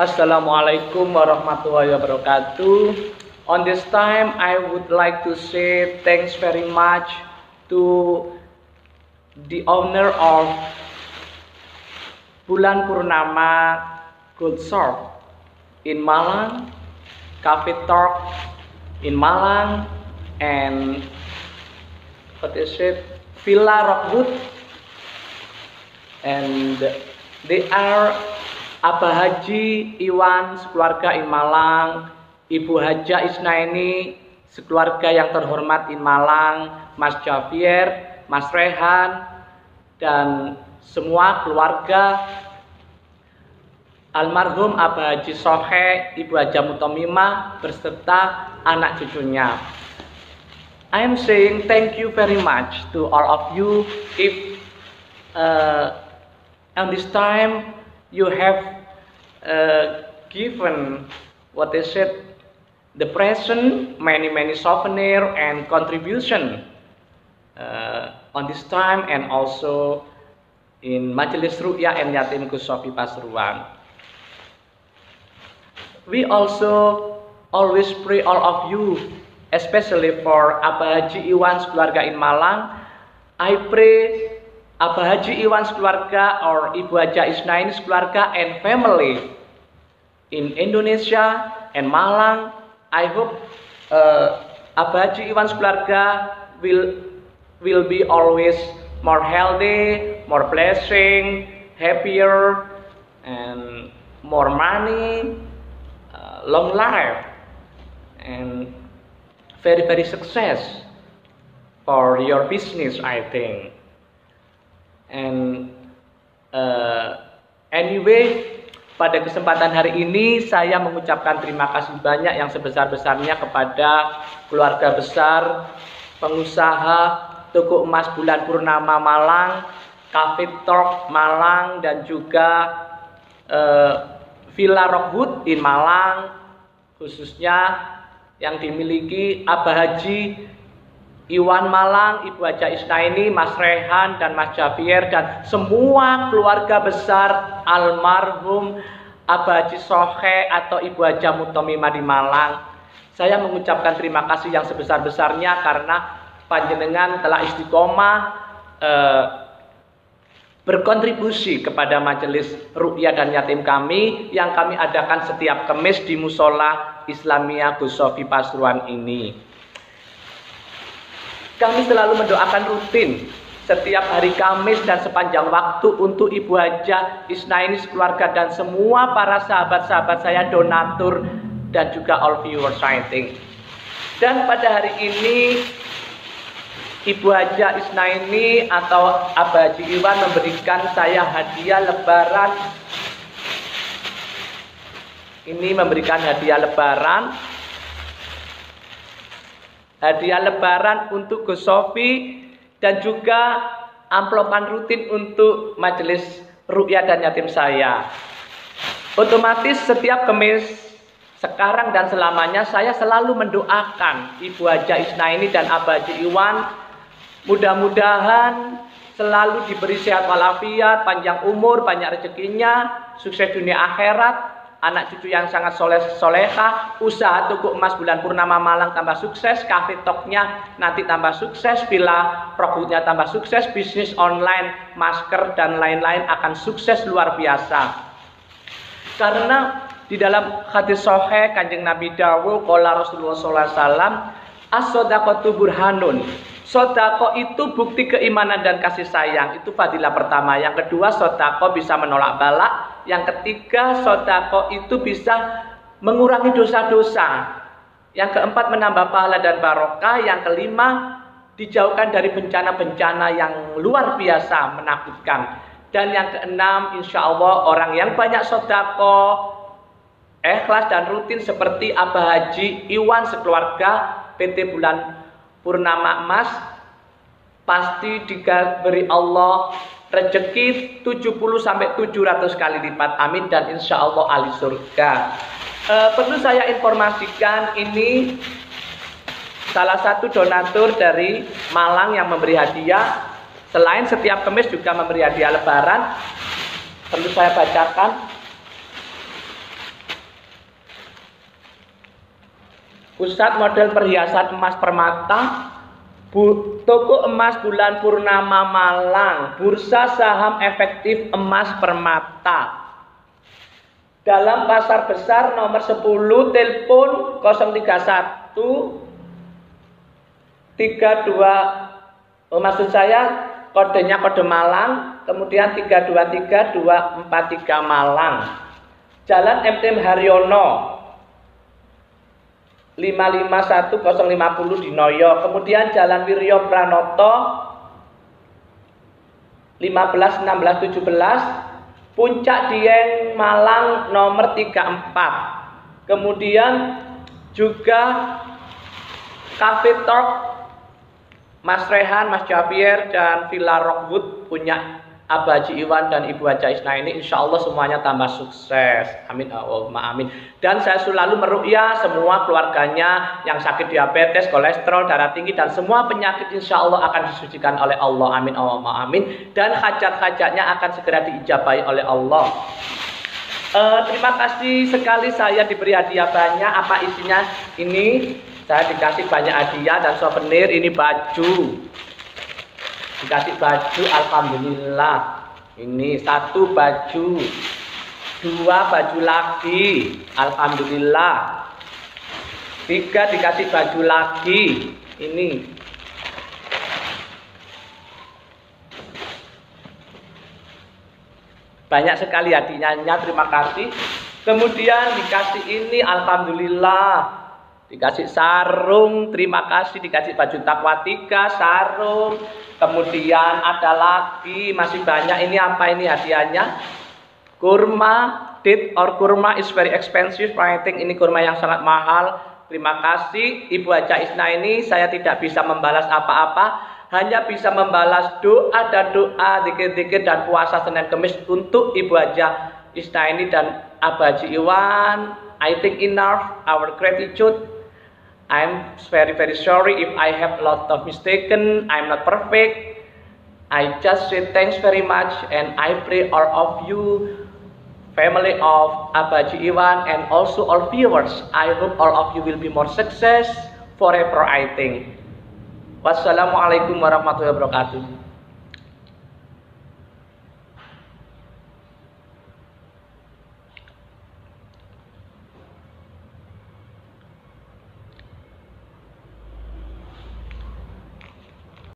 Assalamualaikum warahmatullahi wabarakatuh. On this time, I would like to say thanks very much to the owner of Bulan Purnama Gold Shop in Malang, Cafe Talk in Malang, and what is it? Villa Rockwood. And they are Abah Haji Iwan sekeluarga in Malang, Ibu Haja Isnaini sekeluarga yang terhormat in Malang, Mas Javier, Mas Rehan, dan semua keluarga. Almarhum Abah Haji Sohe, Ibu Haja Mutomima berserta anak cucunya. I am saying thank you very much to all of you. If uh, on this time you have uh, given what is it the present many many souvenir and contribution uh, on this time and also in Majelis Ru'ya and Yatim Kusofi Pasuruan. We also always pray all of you, especially for Abah Haji Iwan keluarga in Malang. I pray Abah Haji Iwan keluarga or Ibu Haja Isnain keluarga and family in Indonesia and Malang. I hope uh, Abah Haji Iwan keluarga will will be always more healthy, more blessing, happier, and more money, uh, long life, and very very success for your business. I think. And uh, anyway, pada kesempatan hari ini saya mengucapkan terima kasih banyak yang sebesar-besarnya kepada keluarga besar, pengusaha, toko emas bulan purnama Malang, Cafe Talk Malang, dan juga uh, Villa Rockwood in Malang, khususnya yang dimiliki Abah Haji Iwan Malang, Ibu Haja Isnaini, Mas Rehan, dan Mas Javier, dan semua keluarga besar almarhum Abah Haji Sohe atau Ibu Haja Mutomima di Malang. Saya mengucapkan terima kasih yang sebesar-besarnya karena panjenengan telah istiqomah eh, berkontribusi kepada majelis rukyah dan yatim kami yang kami adakan setiap kemis di musola Islamia Gusofi Pasuruan ini. Kami selalu mendoakan rutin setiap hari Kamis dan sepanjang waktu untuk Ibu Haja Isnaini keluarga dan semua para sahabat-sahabat saya donatur dan juga all viewers sighting. Dan pada hari ini Ibu Haja Isnaini atau Abah Haji Iwan memberikan saya hadiah lebaran. Ini memberikan hadiah lebaran hadiah lebaran untuk Gus Sofi dan juga amplopan rutin untuk majelis rukyah dan yatim saya. Otomatis setiap kemis sekarang dan selamanya saya selalu mendoakan Ibu Haja Isna ini dan Abah Haji Iwan mudah-mudahan selalu diberi sehat walafiat, panjang umur, banyak rezekinya, sukses dunia akhirat, anak cucu yang sangat soleh soleha, usaha tuku emas bulan purnama Malang tambah sukses, kafe toknya nanti tambah sukses, villa produknya tambah sukses, bisnis online, masker dan lain-lain akan sukses luar biasa. Karena di dalam hadis sohe kanjeng Nabi Dawu, kola Rasulullah SAW, as-sodaqatu burhanun. Sodako itu bukti keimanan dan kasih sayang. Itu fadilah pertama. Yang kedua, sodako bisa menolak balak. Yang ketiga, sodako itu bisa mengurangi dosa-dosa. Yang keempat, menambah pahala dan barokah. Yang kelima, dijauhkan dari bencana-bencana yang luar biasa, menakutkan. Dan yang keenam, insya Allah orang yang banyak sodako, ikhlas dan rutin seperti Abah Haji Iwan sekeluarga PT Bulan Purnama Emas pasti diberi Allah Rezeki 70 sampai 700 kali lipat. Amin dan insya Allah ahli surga. E, perlu saya informasikan ini salah satu donatur dari Malang yang memberi hadiah. Selain setiap kemis juga memberi hadiah lebaran. Perlu saya bacakan. Pusat model perhiasan emas permata Bu, toko emas bulan purnama Malang, bursa saham efektif emas permata. Dalam pasar besar nomor 10 telepon 031 32 oh, maksud saya kodenya kode Malang, kemudian 323 243 Malang. Jalan MT Haryono 551050 di Noyo. Kemudian Jalan Wiryo Pranoto 15 16 17 Puncak Dieng Malang nomor 34. Kemudian juga Cafe Talk Mas Rehan, Mas Javier dan Villa Rockwood punya Abah Haji Iwan dan Ibu Haja Isna ini insya Allah semuanya tambah sukses. Amin. Allahumma amin. Dan saya selalu meruqyah semua keluarganya yang sakit diabetes, kolesterol, darah tinggi dan semua penyakit insya Allah akan disucikan oleh Allah. Amin. Allahumma amin. Dan hajat-hajatnya akan segera diijabai oleh Allah. Uh, terima kasih sekali saya diberi hadiah banyak. Apa isinya? Ini saya dikasih banyak hadiah dan souvenir. Ini baju dikasih baju alhamdulillah. Ini satu baju dua baju lagi alhamdulillah. Tiga dikasih baju lagi ini. Banyak sekali hadiahnya terima kasih. Kemudian dikasih ini alhamdulillah dikasih sarung terima kasih. Dikasih baju takwa tiga sarung. Kemudian ada lagi masih banyak. Ini apa ini hadiahnya? Kurma date or kurma is very expensive I think ini kurma yang sangat mahal. Terima kasih Ibu Haja Isna ini. Saya tidak bisa membalas apa-apa. Hanya bisa membalas doa dan doa dikit-dikit dan puasa Senin Kemis untuk Ibu Haja Isna ini dan Abaji Iwan. I think enough. Our gratitude I'm very very sorry if I have a lot of mistaken. I'm not perfect. I just say thanks very much and I pray all of you family of Abaji Iwan and also all viewers. I hope all of you will be more success forever I think. Wassalamualaikum warahmatullahi wabarakatuh.